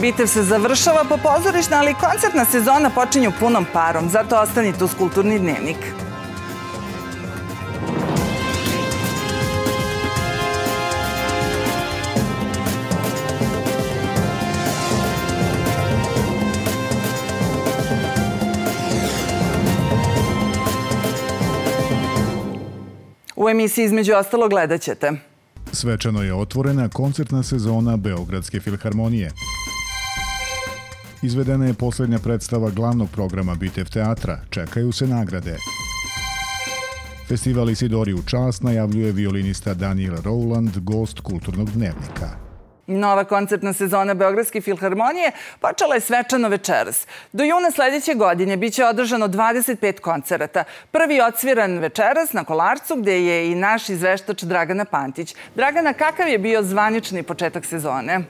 Bitev se završava po pozorišna, ali koncertna sezona počinje punom parom, zato ostanite uz Kulturni dnevnik. Emisiji između ostalo gledat ćete. Svečano je otvorena koncertna sezona Beogradske filharmonije. Izvedena je poslednja predstava glavnog programa Bitev teatra, čekaju se nagrade. Festival Isidori u čast najavljuje violinista Daniel Rowland, gost kulturnog dnevnika. Nova koncertna sezona Beogradske filharmonije počela je svečano večeras. Do juna sledeće godine biće održano 25 koncerata. Prvi odsviran večeras na Kolarcu gde je i naš izveštač Dragana Pantić. Dragana, kakav je bio zvanični početak sezone?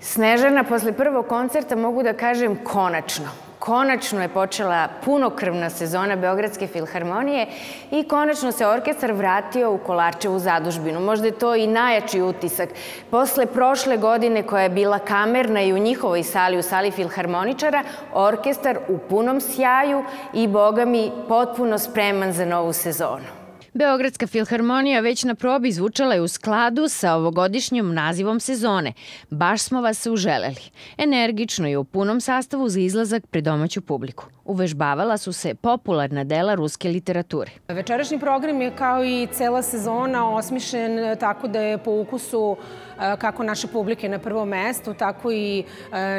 Snežana, posle prvog koncerta mogu da kažem konačno. Konačno je počela punokrvna sezona Beogradske filharmonije i konačno se orkestar vratio u Kolarčevu zadužbinu. Možda je to i najjači utisak. Posle prošle godine koja je bila kamerna i u njihovoj sali, u sali filharmoničara, orkestar u punom sjaju i, boga mi, potpuno spreman za novu sezonu. Beogradska filharmonija već na probi zvučala je u skladu sa ovogodišnjom nazivom sezone. Baš smo vas uželeli. Energično i u punom sastavu za izlazak pred domaću publiku. Uvežbavala su se popularna dela ruske literature. Večerašnji program je kao i cela sezona osmišljen tako da je po ukusu kako naše publike na prvom mestu, tako i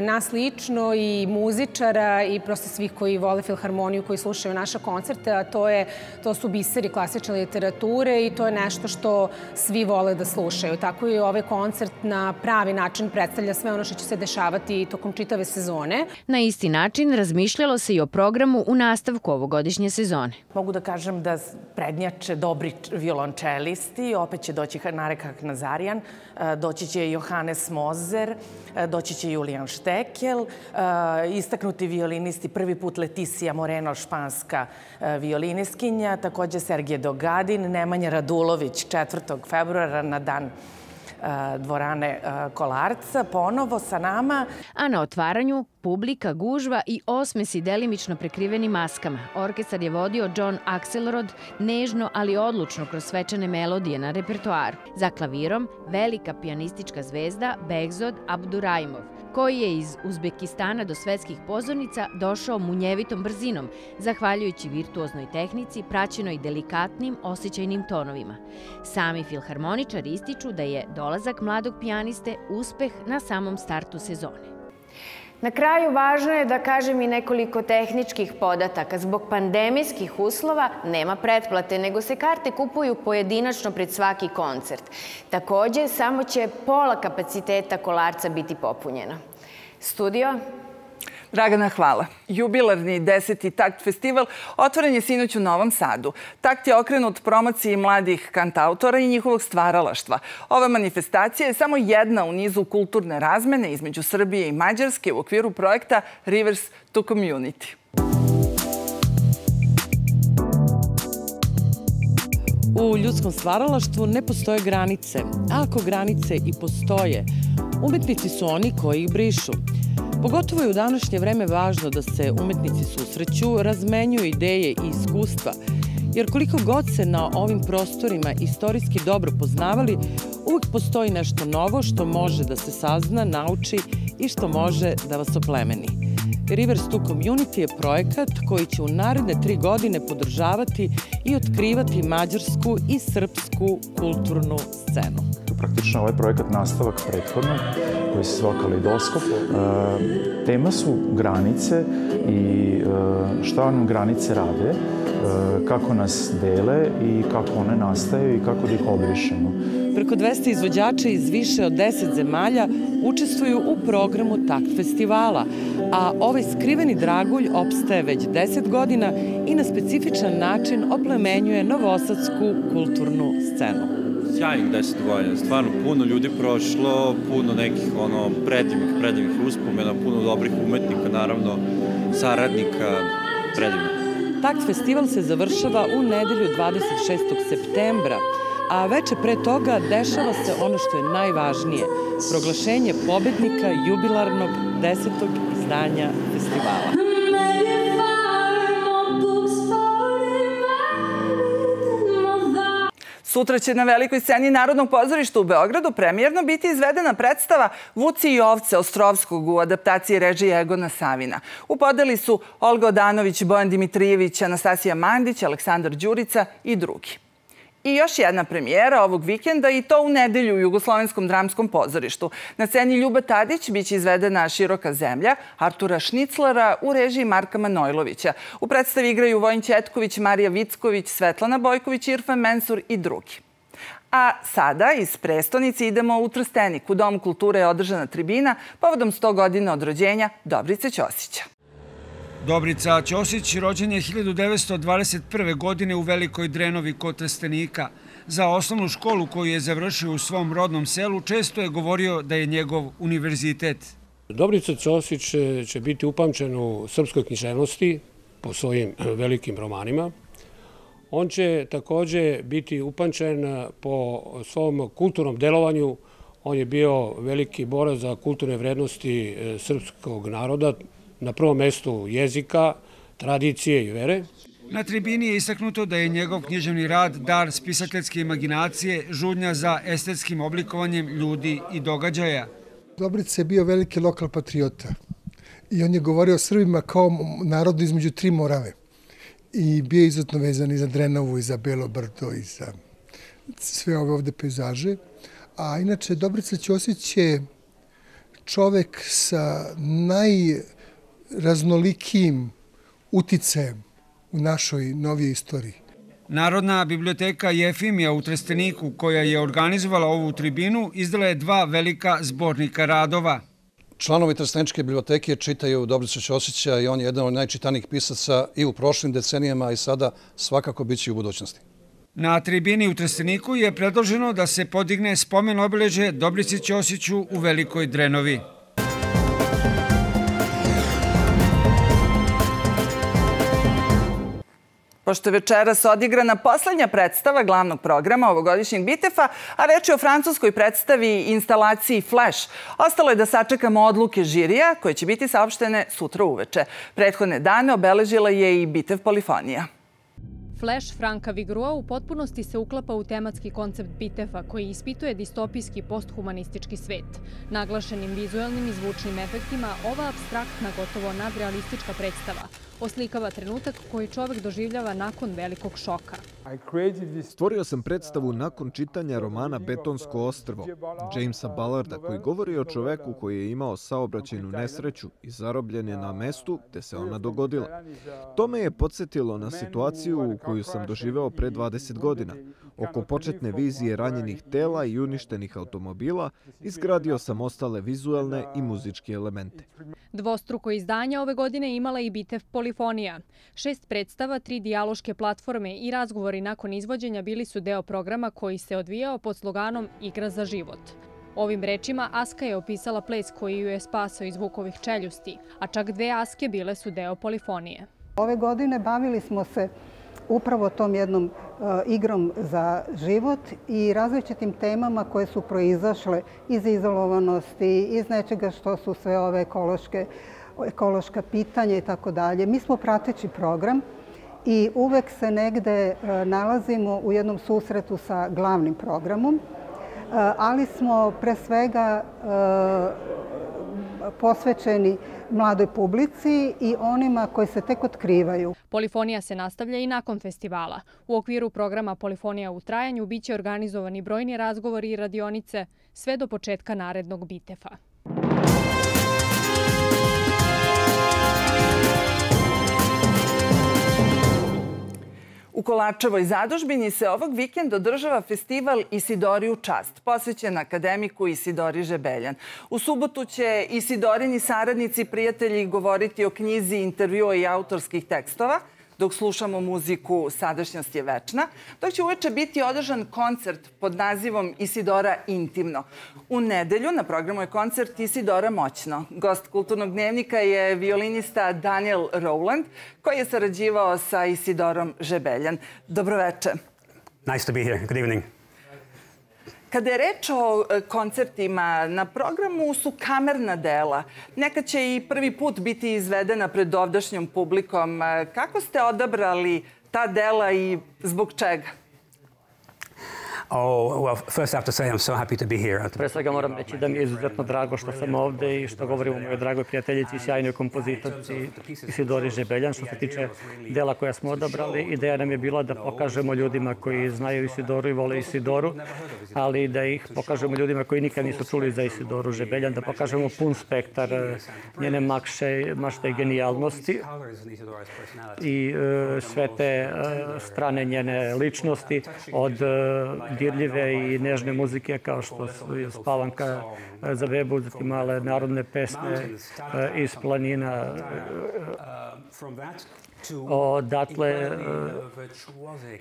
nas lično i muzičara i prosto svih koji vole filharmoniju, koji slušaju naša koncerte, a to, je, to su biseri klasične literature i to je nešto što svi vole da slušaju. Tako i ovaj koncert na pravi način predstavlja sve ono što će se dešavati tokom čitave sezone. Na isti način razmišljalo se i o programu u nastavku ovogodišnje sezone. Mogu da kažem da prednjače dobri violončelisti, opet će doći Narek Nazarijan, do doći će Johannes Mozer, e, doći će Julijan Štekel, e, istaknuti violinisti, prvi put Leticia Moreno, španska e, violiniskinja, takođe Sergije Dogadin, Nemanja Radulović 4. februara na dan dvorane Kolarca, ponovo sa nama. A na otvaranju publika, gužva i osmesi delimično prekriveni maskama. Orkestar je vodio John Axelrod nežno, ali odlučno kroz svečane melodije na repertoaru. Za klavirom velika pijanistička zvezda Begzod Abdurajmov, koji je iz Uzbekistana do svetskih pozornica došao munjevitom brzinom, zahvaljujući virtuoznoj tehnici praćenoj delikatnim, osjećajnim tonovima. Sami filharmoničari ističu da je dolazak mladog pijaniste uspeh na samom startu sezone. Na kraju važno je da kažem i nekoliko tehničkih podataka. Zbog pandemijskih uslova nema pretplate, nego se karte kupuju pojedinačno pred svaki koncert. Takođe, samo će pola kapaciteta kolarca biti popunjena. Studio, Dragana, hvala. Jubilarni deseti Takt festival otvoren je sinoć u Novom Sadu. Takt je okrenut promociji mladih kantautora i njihovog stvaralaštva. Ova manifestacija je samo jedna u nizu kulturne razmene između Srbije i Mađarske u okviru projekta Rivers to Community. U ljudskom stvaralaštvu ne postoje granice, ako granice i postoje, umetnici su oni koji ih brišu. Pogotovo je u današnje vreme važno da se umetnici susreću, razmenjuju ideje i iskustva, jer koliko god se na ovim prostorima istorijski dobro poznavali, uvek postoji nešto novo što može da se sazna, nauči i što može da vas oplemeni. Rivers to Community je projekat koji će u naredne tri godine podržavati i otkrivati mađarsku i srpsku kulturnu scenu praktično ovaj projekat nastavak prethodnog koji se zvao Kaleidoskop. E, tema su granice i e, šta nam granice rade, e, kako nas dele i kako one nastaju i kako da ih obrišemo. Preko 200 izvođača iz više od 10 zemalja učestvuju u programu Takt festivala, a ovaj skriveni dragulj opstaje već 10 godina i na specifičan način oplemenjuje novosadsku kulturnu scenu sjajnih deset godina, stvarno puno ljudi prošlo, puno nekih ono predivnih, predivnih uspomena, puno dobrih umetnika naravno saradnika, predivno. Takt festival se završava u nedelju 26. septembra, a veče pre toga dešava se ono što je najvažnije, proglašenje pobednika jubilarnog desetog izdanja festivala. Sutra će na velikoj sceni Narodnog pozorišta u Beogradu premijerno biti izvedena predstava Vuci i ovce Ostrovskog u adaptaciji režije Egona Savina. U podeli su Olga Odanović, Bojan Dimitrijević, Anastasija Mandić, Aleksandar Đurica i drugi. I još jedna premijera ovog vikenda i to u nedelju u Jugoslovenskom dramskom pozorištu. Na sceni Ljuba Tadić biće izvedena Široka zemlja Artura Šniclera u režiji Marka Manojlovića. U predstavi igraju Vojin Četković, Marija Vicković, Svetlana Bojković, Irfan Mensur i drugi. A sada iz prestonice idemo u Trstenik. U Domu kulture je održana tribina povodom 100 godina od rođenja Dobrice Ćosića. Dobrica Ćosić rođen je 1921. godine u Velikoj Drenovi kod Trstenika. Za osnovnu školu koju je završio u svom rodnom selu često je govorio da je njegov univerzitet. Dobrica Ćosić će biti upamćen u srpskoj književnosti po svojim velikim romanima. On će takođe biti upamćen po svom kulturnom delovanju. On je bio veliki borac za kulturne vrednosti srpskog naroda, na prvom mestu jezika, tradicije i vere. Na tribini je istaknuto da je njegov književni rad dar spisateljske imaginacije, žudnja za estetskim oblikovanjem ljudi i događaja. Dobrica je bio veliki lokal patriota i on je govorio o Srbima kao narodu između tri morave. I bio izuzetno vezan i za Drenovu, i za Belo brdo, i za sve ove ovde pejzaže. A inače, Dobrica Ćosić je čovek sa naj raznolikim uticajem u našoj novije istoriji. Narodna biblioteka Jefimija u Tresteniku, koja je organizovala ovu tribinu, izdala je dva velika zbornika radova. Članovi Trsteničke biblioteke čitaju Dobrica Ćosića i on je jedan od najčitanijih pisaca i u prošlim decenijama i sada svakako biće u budućnosti. Na tribini u Trsteniku je predloženo da se podigne spomen obeleže Dobrici Ćosiću u Velikoj Drenovi. Pošto je večeras odigrana poslednja predstava glavnog programa ovogodišnjeg Bitefa, a reč je o francuskoj predstavi instalaciji Flash, ostalo je da sačekamo odluke žirija koje će biti saopštene sutra uveče. Prethodne dane obeležila je i Bitev Polifonija. Flash Franka Vigrua u potpunosti se uklapa u tematski koncept Bitefa koji ispituje distopijski posthumanistički svet. Naglašenim vizualnim i zvučnim efektima, ova abstraktna, gotovo nadrealistička predstava oslikava trenutak koji čovek doživljava nakon velikog šoka. Stvorio sam predstavu nakon čitanja romana Betonsko ostrvo Jamesa Ballarda koji govori o čoveku koji je imao saobraćajnu nesreću i zarobljen je na mestu gde se ona dogodila. To me je podsjetilo na situaciju koju sam doživeo pre 20 godina. Oko početne vizije ranjenih tela i uništenih automobila izgradio sam ostale vizualne i muzičke elemente. Dvostruko izdanje ove godine imala i Bitev Polifonija. Šest predstava, tri dijaloške platforme i razgovori nakon izvođenja bili su deo programa koji se odvijao pod sloganom Igra za život. Ovim rečima Aska je opisala ples koji ju je spasao iz Vukovih čeljusti, a čak dve Aske bile su deo polifonije. Ove godine bavili smo se upravo tom jednom uh, igrom za život i različitim temama koje su proizašle iz izolovanosti, iz nečega što su sve ove ekološke, ekološka pitanja i tako dalje. Mi smo prateći program i uvek se negde uh, nalazimo u jednom susretu sa glavnim programom, uh, ali smo pre svega posvećeni mladoj publici i onima koji se tek otkrivaju. Polifonija se nastavlja i nakon festivala. U okviru programa Polifonija u trajanju biće organizovani brojni razgovori i radionice sve do početka narednog bitefa. U Kolačevoj zadužbini se ovog vikenda održava festival Isidori u čast, posvećen akademiku Isidori Žebeljan. U subotu će Isidorini saradnici i prijatelji govoriti o knjizi, intervjua i autorskih tekstova, dok slušamo muziku Sadašnjost je večna, dok će uveče biti održan koncert pod nazivom Isidora Intimno. U nedelju na programu je koncert Isidora Moćno. Gost kulturnog dnevnika je violinista Daniel Rowland, koji je sarađivao sa Isidorom Žebeljan. Dobroveče. Nice to be here. Good evening. Kada je reč o e, koncertima, na programu su kamerna dela. Neka će i prvi put biti izvedena pred ovdašnjom publikom. E, kako ste odabrali ta dela i zbog čega? Oh, well, first I have to say I'm so happy to be here. Pre svega moram reći da mi je izuzetno drago što sam ovde i što govorim o mojoj dragoj prijateljici i sjajnoj kompozitorci Isidori Žebeljan. Što se tiče dela koja smo odabrali, ideja nam je bila da pokažemo ljudima koji znaju Isidoru i vole Isidoru, ali da ih pokažemo ljudima koji nikad nisu čuli za Isidoru Žebeljan, da pokažemo pun spektar eh, njene makše, mašte genijalnosti i uh, sve te uh, strane njene ličnosti od dirljive i nežne muzike kao što su spavanka za bebu, zatim male narodne pesme eh, iz planina Odatle e,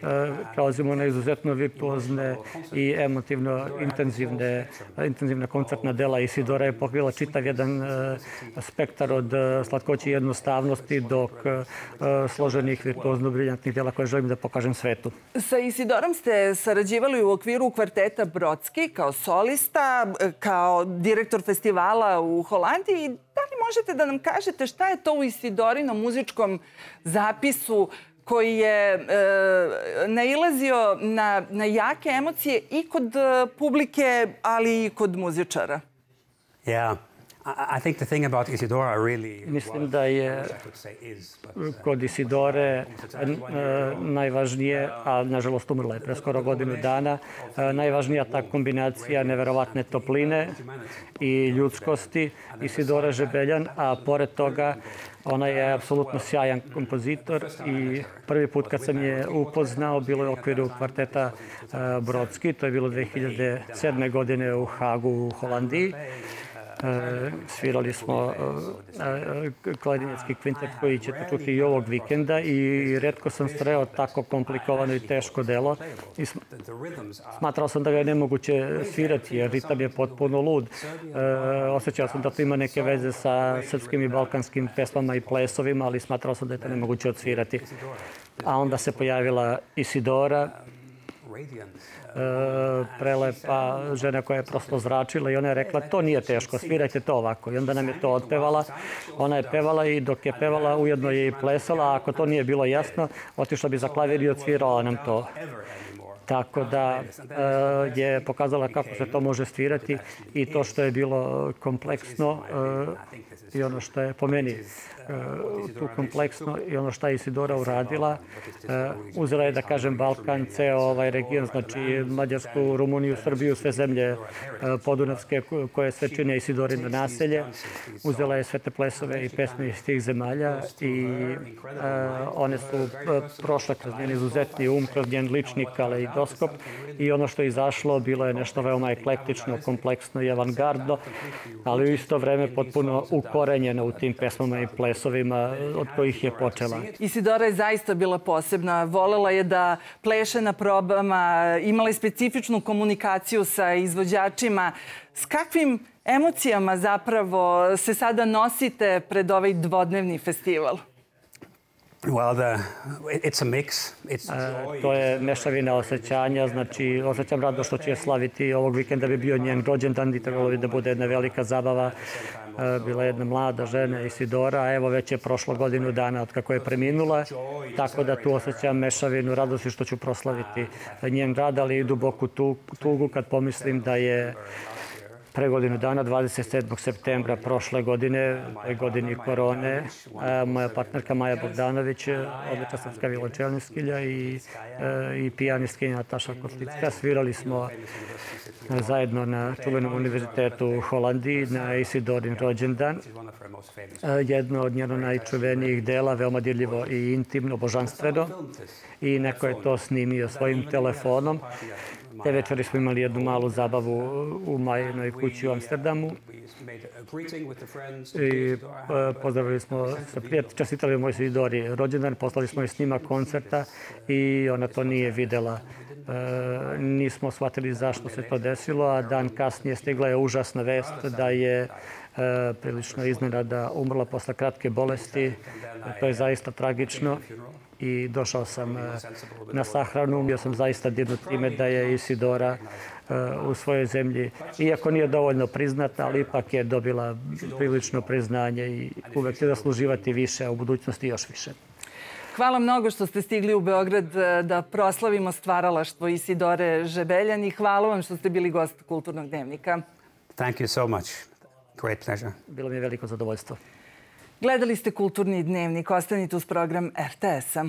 e, prelazimo na izuzetno virtuozne i emotivno intenzivne, intenzivna koncertna dela. Isidora je pokrila čitav jedan e, spektar od slatkoće i jednostavnosti dok složenih virtuozno briljantnih dela koje želim da pokažem svetu. Sa Isidorom ste sarađivali u okviru kvarteta Brodski kao solista, kao direktor festivala u Holandiji. Možete da nam kažete šta je to u Isidorinom muzičkom zapisu koji je e, nailazio na, na jake emocije i kod e, publike, ali i kod muzičara. Yeah. I think the thing about Isidora really Mislim da je kod Isidore e, najvažnije, a nažalost umrla je pre skoro godinu dana, najvažnija ta kombinacija neverovatne topline i ljudskosti. Isidora Žebeljan, a pored toga Ona je apsolutno sjajan kompozitor i prvi put kad sam je upoznao bilo je u okviru kvarteta Brodski, to je bilo 2007. godine u Hagu u Holandiji. E, svirali smo e, e, kladinetski kvintet koji ćete čuti i ovog vikenda i redko sam streo tako komplikovano i teško delo i smatrao sam da ga je nemoguće svirati jer ritam je potpuno lud. Osjećao sam da to ima neke veze sa srpskim i balkanskim pesmama i plesovima, ali smatrao sam da je to nemoguće odsvirati. A onda se pojavila Isidora, prelepa žena koja je prosto zračila i ona je rekla to nije teško, svirajte to ovako. I onda nam je to otpevala. Ona je pevala i dok je pevala ujedno je i plesala, ako to nije bilo jasno, otišla bi za klavir i odsvirala nam to. Tako da e, je pokazala kako se to može svirati i to što je bilo kompleksno e, i ono što je po meni E, tu kompleksno i ono šta je Isidora uradila. Uzela je, da kažem, Balkan, ceo ovaj region, znači Mađarsku, Rumuniju, Srbiju, sve zemlje podunavske koje sve čine Isidorino naselje. Uzela je sve te plesove i pesme iz tih zemalja i one su prošle kroz njen izuzetni um, kroz njen lični kaleidoskop i ono što je izašlo bilo je nešto veoma eklektično, kompleksno i avangardno, ali u isto vreme potpuno ukorenjeno u tim pesmama i plesovima od kojih je počela. Isidora je zaista bila posebna. Volela je da pleše na probama, imala je specifičnu komunikaciju sa izvođačima. S kakvim emocijama zapravo se sada nosite pred ovaj dvodnevni festival? Well, the, it's a mix. It's joy. To je mešavina osjećanja, znači osjećam rado što će slaviti ovog vikenda bi bio njen rođendan i trebalo bi da bude jedna velika zabava E, bila jedna mlada žena Isidora, a evo već je prošlo godinu dana od kako je preminula, tako da tu osjećam mešavinu radosti što ću proslaviti njen rad, ali i duboku tugu kad pomislim da je pre godinu dana, 27. septembra prošle godine, godini korone, moja partnerka Maja Bogdanović, odlična srpska violončelniskinja i, e, i pijanistkinja Nataša Kosticka. Svirali smo zajedno na čuvenom univerzitetu u Holandiji na Isidorin rođendan. Jedno od njeno najčuvenijih dela, veoma dirljivo i intimno, božanstveno. I neko je to snimio svojim telefonom Te večeri smo imali jednu malu zabavu u Majinoj kući u Amsterdamu. I pozdravili smo sa prijatelj, čestitali moj Isidori rođendan, poslali smo je snima koncerta i ona to nije videla. E, nismo shvatili zašto se to desilo, a dan kasnije stigla je užasna vest da je e, prilično iznenada umrla posle kratke bolesti. To je zaista tragično i došao sam e, na sahranu. Bio sam zaista dirnut time da je Isidora u svojoj zemlji, iako nije dovoljno priznata, ali ipak je dobila prilično priznanje i uvek će zasluživati više, a u budućnosti još više. Hvala mnogo što ste stigli u Beograd e, da proslavimo stvaralaštvo Isidore Žebeljan i hvala vam što ste bili gost Kulturnog dnevnika. Thank you so much. Great pleasure. Bilo mi je veliko zadovoljstvo. Gledali ste Kulturni dnevnik. Ostanite uz program RTS-a.